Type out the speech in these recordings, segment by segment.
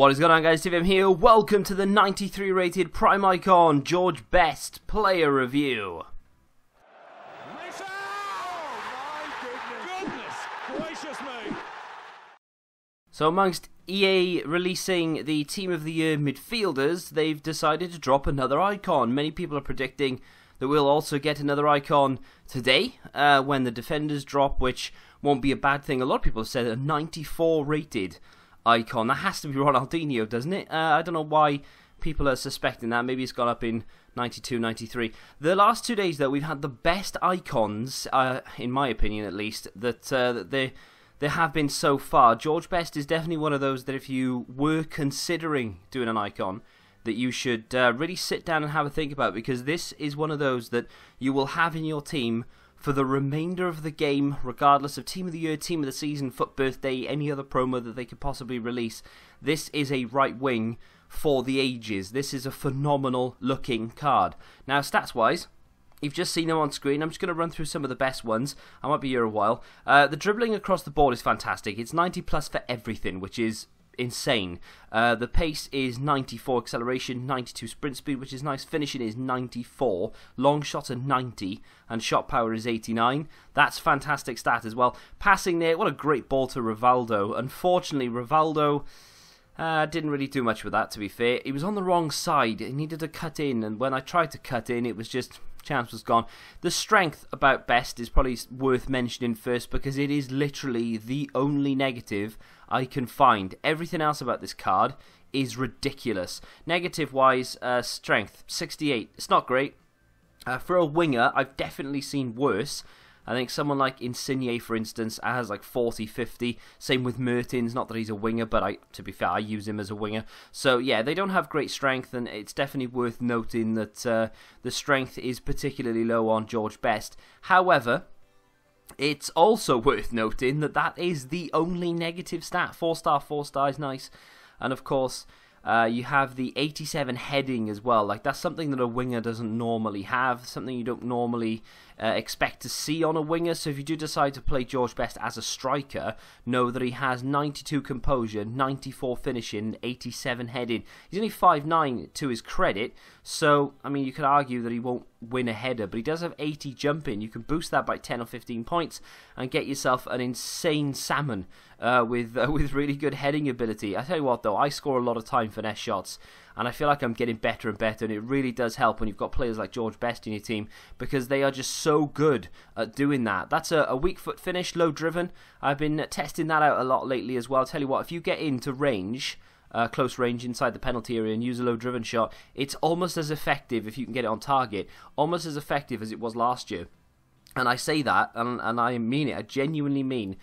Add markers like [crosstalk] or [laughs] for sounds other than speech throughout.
What is going on guys, TVM here, welcome to the 93 rated Prime Icon George Best Player Review. So amongst EA releasing the Team of the Year midfielders, they've decided to drop another icon. Many people are predicting that we'll also get another icon today uh, when the defenders drop, which won't be a bad thing. A lot of people have said a 94 rated icon. That has to be [laughs] Ronaldinho, doesn't it? Uh, I don't know why people are suspecting that. Maybe it's gone up in 92, 93. The last two days, though, we've had the best icons, uh, in my opinion at least, that, uh, that they, there have been so far. George Best is definitely one of those that if you were considering doing an icon, that you should uh, really sit down and have a think about because this is one of those that you will have in your team for the remainder of the game, regardless of Team of the Year, Team of the Season, FUT Birthday, any other promo that they could possibly release. This is a right wing for the ages. This is a phenomenal looking card. Now, stats wise, You've just seen them on screen. I'm just going to run through some of the best ones. I might be here a while. Uh, the dribbling across the board is fantastic. It's 90 plus for everything, which is insane. Uh, the pace is 94, acceleration 92, sprint speed, which is nice. Finishing is 94, long shot are 90, and shot power is 89. That's fantastic stat as well. Passing there, what a great ball to Rivaldo. Unfortunately, Rivaldo. Uh, didn't really do much with that, to be fair. He was on the wrong side. He needed to cut in, and when I tried to cut in, it was just chance was gone. The strength about Best is probably worth mentioning first because it is literally the only negative I can find. Everything else about this card is ridiculous. Negative wise, uh, strength 68. It's not great. Uh, for a winger, I've definitely seen worse. I think someone like Insigne, for instance, has like 40, 50. Same with Mertens. Not that he's a winger, but I, to be fair, I use him as a winger. So yeah, they don't have great strength, and it's definitely worth noting that uh, the strength is particularly low on George Best. However, it's also worth noting that that is the only negative stat. Four star, four star is nice, and of course. Uh, you have the 87 heading as well. Like that's something that a winger doesn't normally have. Something you don't normally uh, expect to see on a winger. So if you do decide to play George Best as a striker, know that he has 92 composure, 94 finishing, 87 heading. He's only 5'9 to his credit. So I mean, you could argue that he won't win a header, but he does have 80 jumping. You can boost that by 10 or 15 points and get yourself an insane salmon uh, with uh, [laughs] with really good heading ability. I tell you what, though, I score a lot of time finesse shots, and I feel like I'm getting better and better. And it really does help when you've got players like George Best in your team because they are just so good at doing that. That's a, a weak foot finish, low driven. I've been testing that out a lot lately as well. I'll tell you what, if you get into range uh, close range inside the penalty area and use a low driven shot, it's almost as effective if you can get it on target, almost as effective as it was last year. And I say that, and, and I mean it, I genuinely mean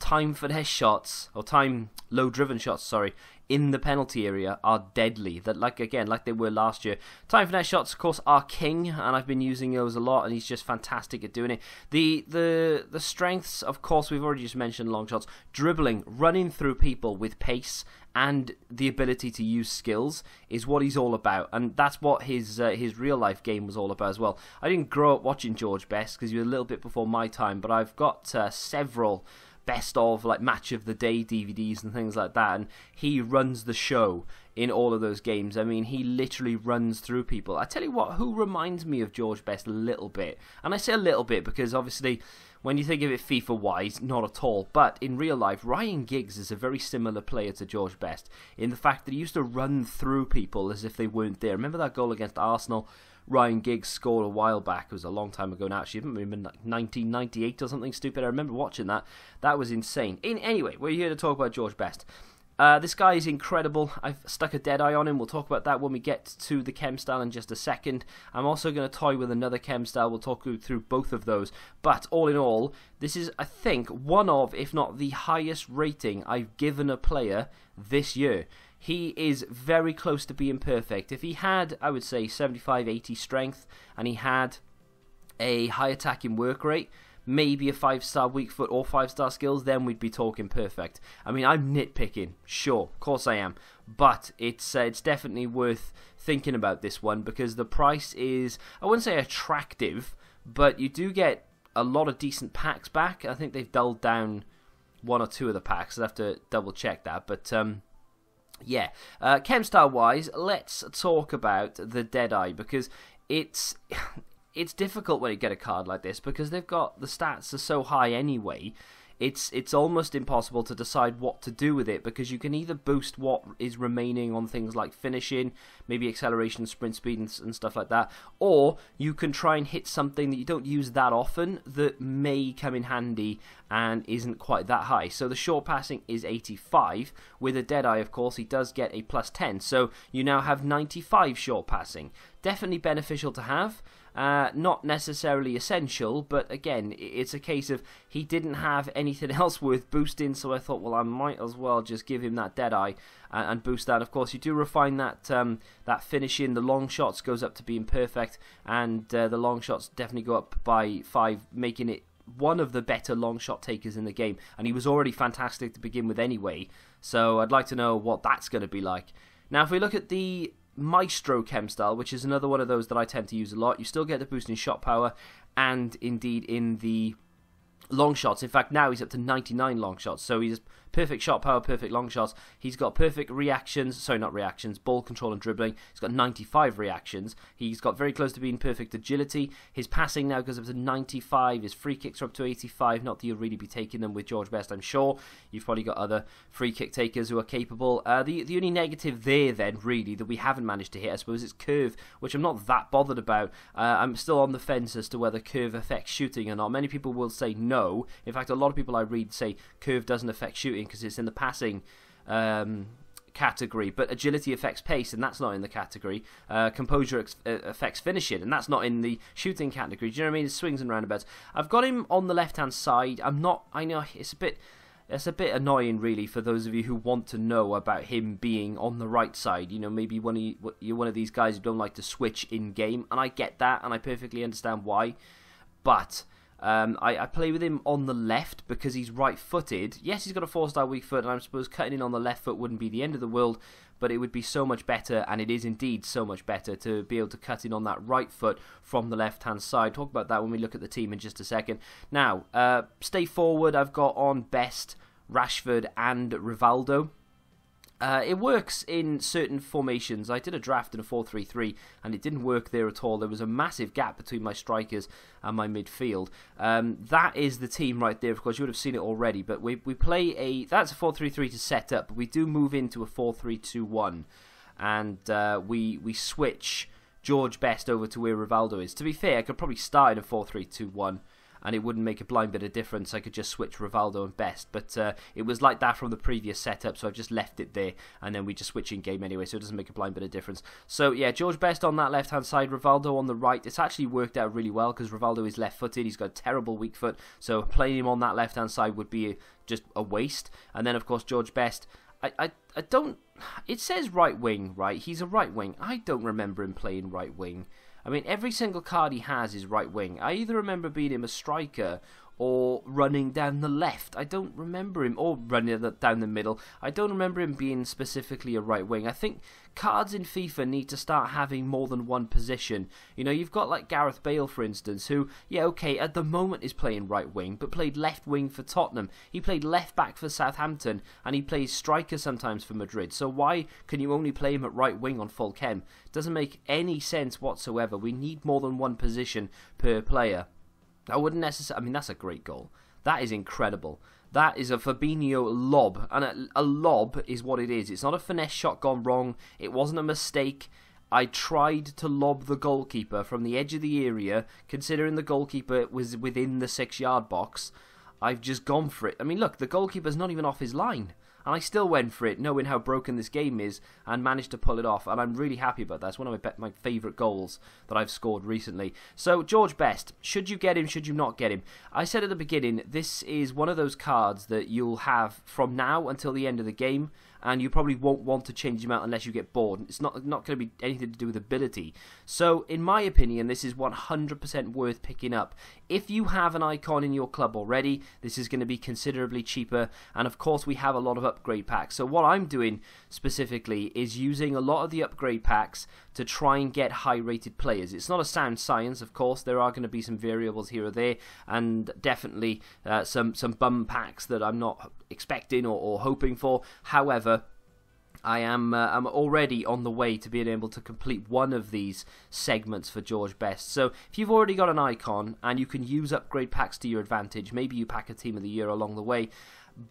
time finesse shots, or time low driven shots, sorry, in the penalty area are deadly. That like again, like they were last year. Time for finesse shots, of course, are king, and I've been using those a lot, and he's just fantastic at doing it. The the the strengths, of course, we've already just mentioned long shots, dribbling, running through people with pace, and the ability to use skills is what he's all about, and that's what his uh, his real life game was all about as well. I didn't grow up watching George Best because he was a little bit before my time, but I've got uh, several best of like match of the day DVDs and things like that and he runs the show in all of those games. I mean, he literally runs through people. I tell you what, who reminds me of George Best a little bit. And I say a little bit because obviously when you think of it FIFA wise, not at all. But in real life, Ryan Giggs is a very similar player to George Best in the fact that he used to run through people as if they weren't there. Remember that goal against Arsenal Ryan Giggs scored a while back. It was a long time ago now. Actually, might have been 1998 or something stupid. I remember watching that. That was insane. In anyway, we're here to talk about George Best. Uh, this guy is incredible. I've stuck a Deadeye on him. We'll talk about that when we get to the chem style in just a second. I'm also going to toy with another chem style. We'll talk through both of those. But all in all, this is, I think, one of, if not the highest rating I've given a player this year he is very close to being perfect. If he had, I would say, 75 80 strength and he had a high attacking work rate, maybe a five star weak foot or five star skills, then we'd be talking perfect. I mean, I'm nitpicking, sure, of course I am, but it's uh, it's definitely worth thinking about this one because the price is I wouldn't say attractive, but you do get a lot of decent packs back. I think they've dulled down one or two of the packs. I'd have to double check that, but um, yeah, uh, chem style wise, let's talk about the Deadeye because it's [sighs] it's difficult when you get a card like this because they've got the stats are so high anyway it's it's almost impossible to decide what to do with it because you can either boost what is remaining on things like finishing, maybe acceleration, sprint speed, and, and, stuff like that, or you can try and hit something that you don't use that often that may come in handy and isn't quite that high. So the short passing is 85. With a Deadeye, of course, he does get a plus 10. So you now have 95 short passing. Definitely beneficial to have. Uh, not necessarily essential, but again, it's a case of he didn't have anything [laughs] else worth boosting, so I thought, well, I might as well just give him that Deadeye and, and boost that. Of course, you do refine that um, that finishing. The long shots goes up to being perfect, and uh, the long shots definitely go up by five, making it one of the better long shot takers in the game. And he was already fantastic to begin with anyway, so I'd like to know what that's going to be like. Now, if we look at the Maestro Chem style, which is another one of those that I tend to use a lot. You still get the boost in shot power and indeed in the long shots. In fact, now he's up to 99 long shots, so he's perfect shot power, perfect long shots. He's got perfect reactions, sorry, not reactions, ball control and dribbling. He's got 95 reactions. He's got very close to being perfect agility. His passing now goes up to 95. His free kicks are up to 85. Not that you'll really be taking them with George Best, I'm sure. You've probably got other free kick takers who are capable. Uh, the, the only negative there, then, really, that we haven't managed to hit, I suppose, is curve, which I'm not that bothered about. Uh, I'm still on the fence as to whether curve affects shooting or not. Many people will say no. In fact, a lot of people I read say curve doesn't affect shooting because it's in the passing um, category, but agility affects pace, and that's not in the category. Uh, composure ex- uh, affects finishing, and that's not in the shooting category. Do you know what I mean? It's swings and roundabouts. I've got him on the left hand side. I'm not. I know it's a bit. It's a bit annoying, really, for those of you who want to know about him being on the right side. You know, maybe one of you, you're one of these guys who don't like to switch in game, and I get that, and I perfectly understand why. But um, I, I, play with him on the left because he's right footed. Yes, he's got a four star weak foot, and I suppose cutting in on the left foot wouldn't be the end of the world, but it would be so much better, and it is indeed so much better to be able to cut in on that right foot from the left hand side. Talk about that when we look at the team in just a second. Now, uh, stay forward, I've got on Best, Rashford, and Rivaldo. Uh, it works in certain formations. I did a draft in a 4 3 3 and it didn't work there at all. There was a massive gap between my strikers and my midfield. Um, that is the team right there. Of course, you would have seen it already, but we, we play a. That's a 4 3 3 to set up, but we do move into a 4 3 2 1 and uh, we, we switch George Best over to where Rivaldo is. To be fair, I could probably start in a 4 3 2 1 and it wouldn't make a blind bit of difference. I could just switch Rivaldo and Best, but uh, it was like that from the previous setup, so I've just left it there, and then we just switch in game anyway, so it doesn't make a blind bit of difference. So yeah, George Best on that left hand side, Rivaldo on the right. It's actually worked out really well because Rivaldo is left footed. He's got a terrible weak foot, so playing him on that left hand side would be just a waste. And then of course George Best. I, I, I don't. It says right wing, right? He's a right wing. I don't remember him playing right wing. I mean, every single card he has is right wing. I either remember being him a striker or running down the left. I don't remember him, or running down the middle. I don't remember him being specifically a right wing. I think cards in FIFA need to start having more than one position. You know, you've got like Gareth Bale, for instance, who, yeah, okay, at the moment is playing right wing, but played left wing for Tottenham. He played left back for Southampton, and he plays striker sometimes for Madrid. So why can you only play him at right wing on full? Doesn't make any sense whatsoever. We need more than one position per player. I wouldn't necessarily. I mean, that's a great goal. That is incredible. That is a Fabinho lob, and a, a, lob is what it is. It's not a finesse shot gone wrong. It wasn't a mistake. I tried to lob the goalkeeper from the edge of the area, considering the goalkeeper was within the six yard box. I've just gone for it. I mean, look, the goalkeeper's not even off his line. And I still went for it, knowing how broken this game is, and managed to pull it off. And I'm really happy about that. It's one of my, my favourite goals that I've scored recently. So, George Best, should you get him, should you not get him? I said at the beginning, this is one of those cards that you'll have from now until the end of the game and you probably won't want to change him out unless you get bored. It's not not going to be anything to do with ability. So, in my opinion, this is 100% worth picking up. If you have an icon in your club already, this is going to be considerably cheaper, and of course, we have a lot of upgrade packs. So, what I'm doing specifically is using a lot of the upgrade packs to try and get high rated players. It's not a sound science, of course. There are going to be some variables here or there, and definitely uh, some some bum packs that I'm not expecting or, or hoping for. However, I am uh, I'm already on the way to being able to complete one of these segments for George Best. So if you've already got an icon and you can use upgrade packs to your advantage, maybe you pack a team of the year along the way.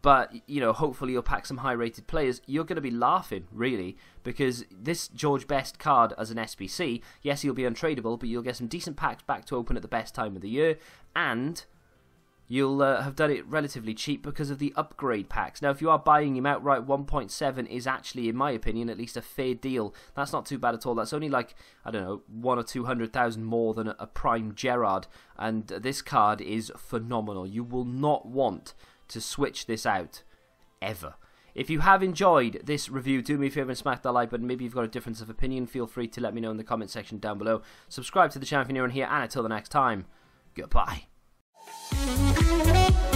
But you know, hopefully you'll pack some high-rated players. You're going to be laughing, really, because this George Best card as an SBC, yes, he'll be untradeable, but you'll get some decent packs back to open at the best time of the year, and you'll uh, have done it relatively cheap because of the upgrade packs. Now, if you are buying him outright, 1.7 is actually, in my opinion, at least a fair deal. That's not too bad at all. That's only like, I don't know, one or two hundred thousand more than a Prime Gerrard. and this card is phenomenal. You will not want to switch this out, ever. If you have enjoyed this review, do me a favour and smack that like button. Maybe you've got a difference of opinion. Feel free to let me know in the comment section down below. Subscribe to the channel if you're new here, and until the next time, goodbye. Thank you.